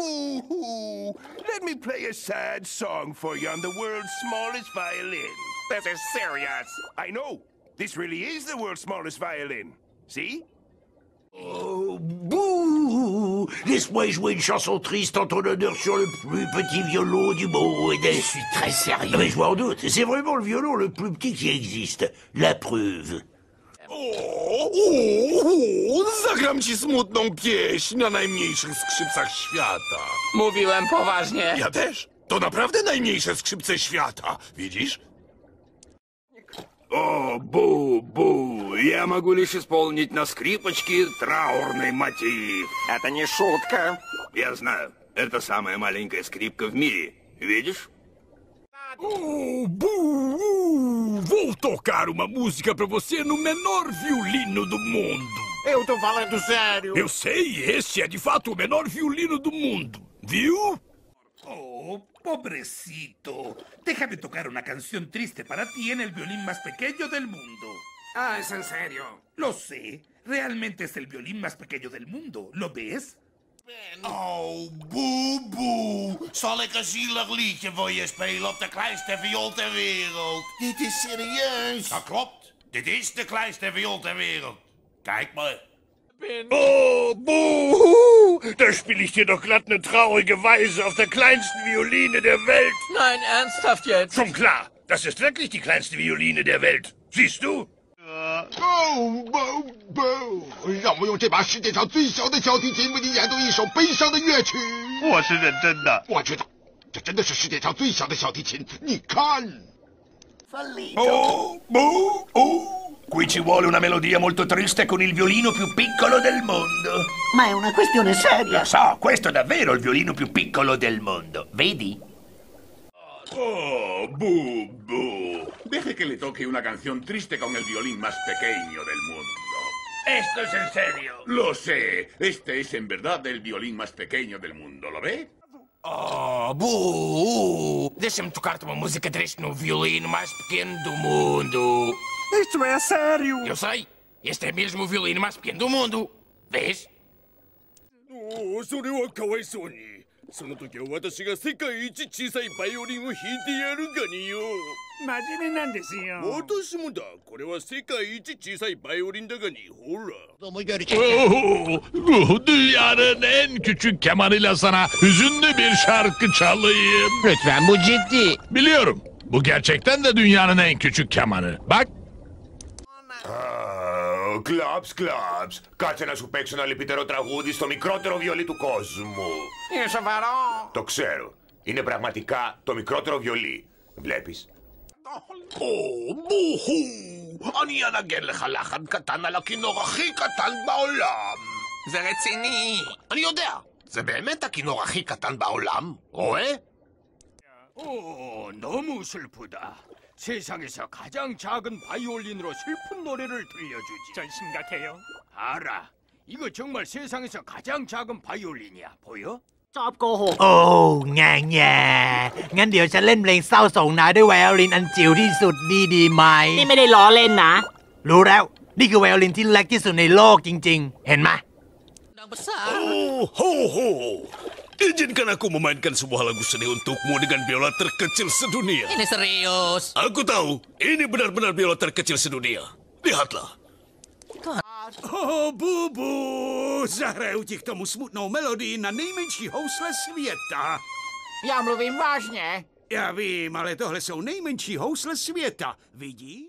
boo-hoo! Let me play a sad song for you on the world's smallest violin. Is serious. I know. This really is the world's smallest violin. See? Oh, Laisse-moi jouer une chanson triste en ton honneur sur le plus petit violon du monde. Je suis très sérieux. Mais je m'en doute, c'est vraiment le violon le plus petit qui existe. La preuve. O, o, zagram ci smutną pieśń na najmniejszych skrzypcach świata. Mówiłem poważnie. Ja też. To naprawdę najmniejsze skrzypce świata. Widzisz? О, Бу-Бу, я могу лишь исполнить на скрипочке траурный мотив. Это не шутка. Я знаю, это самая маленькая скрипка в мире. Видишь? Oh, Vou tocar uma música pra você no menor violino do mundo. Eu tô falando sério. Eu sei, este é de fato o menor violino do mundo. Viu? Oh, pobrecito. Déjame tocar una canción triste para ti en el violín más pequeño del mundo. Ah, es en serio. Lo sé. Realmente es el violín más pequeño del mundo. ¿Lo ves? ben. Oh, boe boe. Zal ik een zielig liedje voor je spelen op de kleinste viool ter wereld? Dit is serieus. Dat klopt. Dit is de kleinste viool ter wereld. Kijk maar. Ben. Oh, boe. Da spiel ich dir doch glatt eine traurige Weise auf der kleinsten Violine der Welt. Nein, ernsthaft jetzt. Schon klar. Das ist wirklich die kleinste Violine der Welt. Siehst du? Eh, uh. Oh, bo, bo. 让我用这把世界上最小的小提琴为你演奏一首悲伤的乐曲。我是认真的。我知道，这真的是世界上最小的小提琴。你看， Oh, boo, oh. Qui ci vuole una melodia molto triste con il violino più piccolo del mondo. Ma è una questione seria. Lo so, questo è davvero il violino più piccolo del mondo. Vedi? Oh, Bu-Bu. Deje que le toque una canción triste con el violín más pequeño del mundo. Esto es en serio. Lo sé, este es en verdad el violín más pequeño del mundo, ¿lo ve? Oh, bu, Deixa-me tocar-te uma música triste no violino mais pequeno do mundo. Isto é sério. Eu sei. Este é mesmo o violino mais pequeno do mundo. Vês? おそれはかわいそうに。 その時は私が世界一小さいバイオリンを弾いてやるがによ。真面目なんですよ。私もだ。これは世界一小sa babayi orin da gani. Hurra. Domu görecek. Oo, bu dünyanın en küçük kemanıyla sana hüzünlü bir şarkı çalayım. Lütfen bu ciddi. Biliyorum. Bu gerçekten de dünyanın en küçük kemanı. Bak. Oh, Κλαψ, κλαψ. Κάτσε να σου παίξω ένα λυπητερό τραγούδι στο μικρότερο βιολί του κόσμου. Είναι σοβαρό. Το ξέρω. Είναι πραγματικά το μικρότερο βιολί. Βλέπεις. Ω, μπουχού. η αγγέλ χαλάχαν κατάν αλλά κοινοραχή κατάν בעולם. זה רציני. אני יודע. זה באמת הכינור הכי קטן בעולם, רואה? או, נורמוס של פודה. 세상에서 가장 작은 바이올린으로 슬픈 노래를 들려주지. 전 심각해요. 알아. 이거 정말 세상에서 가장 작은 바이올린이야. 보여? ชอบโกหก โอ้งงแงงั้นเดี๋ยวฉันเล่นเพลงเศร้าส่งนายด้วยไวโอลินอันจิ๋วที่สุดดีดีไหม นี่ไม่ได้ล้อเล่นนะ รู้แล้ว นี่คือไวโอลินที่เล็กที่สุดในโลกจริง ๆ ห็นไหม Oh, ho, ho. Izinkan aku memainkan sebuah lagu seni untukmu dengan biola terkecil sedunia. Ini serius. Aku tahu, ini benar-benar biola terkecil sedunia. Lihatlah. Oh, Bubu! Zahraju ti k tomu smutnou melodii na nejmenší housle světa. Ja mluvím vážně. Já vím, ale tohle jsou nejmenší housle světa. Vidíš?